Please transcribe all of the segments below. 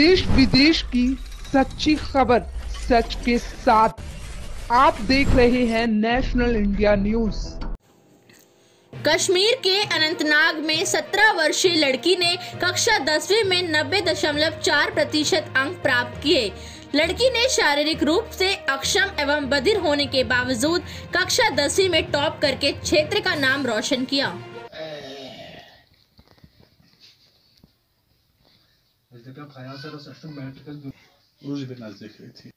देश विदेश की सच्ची खबर, सच के साथ। आप देख रहे हैं नेशनल इंडिया न्यूज़ कश्मीर के अनंतनाग में 17 वर्षीय लड़की ने कक्षा दसवीं में नब्बे दशमलव चार प्रतिशत अंक प्राप्त किए। लड़की ने शारीरिक रूप से अक्षम एवं बधिर होने के बावजूद कक्षा दसवीं में टॉप करके क्षेत्र का नाम रोशन किया। रोज भी नज़दीक हुई थी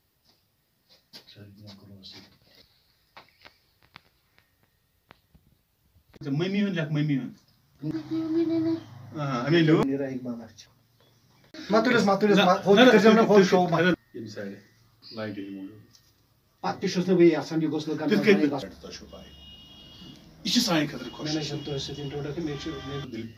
मम्मी हूँ लख मम्मी हूँ हमें लो मेरा एक बार अच्छा Maturis, maturis, हो कर ना हो शो मा ये सारे लाइट ही मोड़ पत्त छुस न बे आसान ये गोस न तिथ करना कत तो शो पाए इस साइन खतर खुश मैंने शब्द से इंट्रोडक्शन मेक श्योर दिल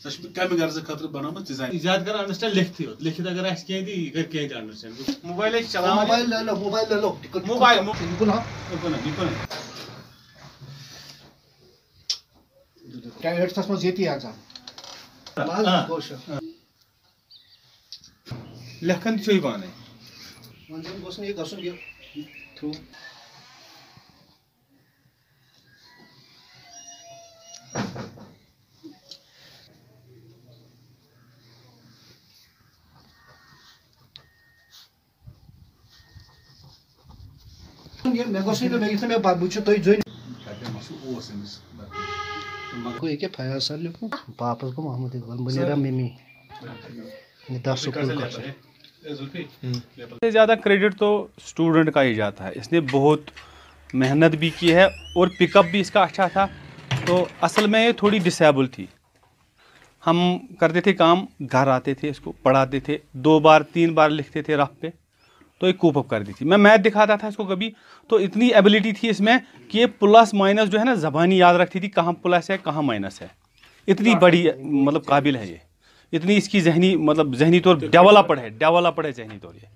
गोज कम गर्ज खतर बनामत डिज़ाइन। ज़्यादा कर अंडरस्टैंड लिखती हो लिखित अगर आस कहीं दी कर कहीं अंडरस्टैंड मोबाइल चला मोबाइल ले लो मोबाइल ले लो। मोबाइल बिल्कुल हाँ निपुण निपुण क्या हेड्स में जेती आ बाल गोश लेखन छुई पाने मंजन गोस ने गसुन गयो थ्रू। सबसे ज़्यादा क्रेडिट तो स्टूडेंट का ही जाता है। इसने बहुत मेहनत भी की है और पिकअप भी इसका अच्छा था। तो असल में ये थोड़ी डिसेबल थी। हम करते थे काम, घर आते थे, इसको पढ़ाते थे, दो बार, तीन बार लिखते थे रफ पे। तो ये कूप अप कर दी थी। मैं मैथ दिखाता था इसको कभी तो इतनी एबिलिटी थी इसमें कि ये प्लस माइनस जो है ना ज़बानी याद रखती थी कहाँ प्लस है कहाँ माइनस है। इतनी बड़ी मतलब काबिल है ये। इतनी इसकी जहनी मतलब जहनी तौर डेवलपड है डेवलपड है जहनी तौर ये।